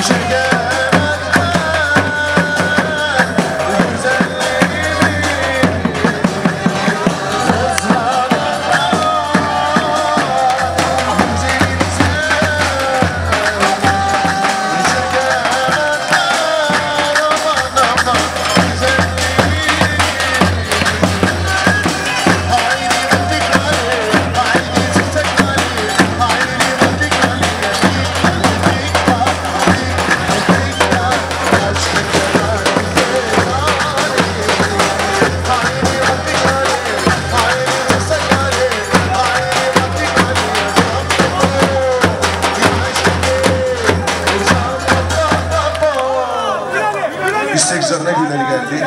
Appreciate it. istek üzerine günleri geldi.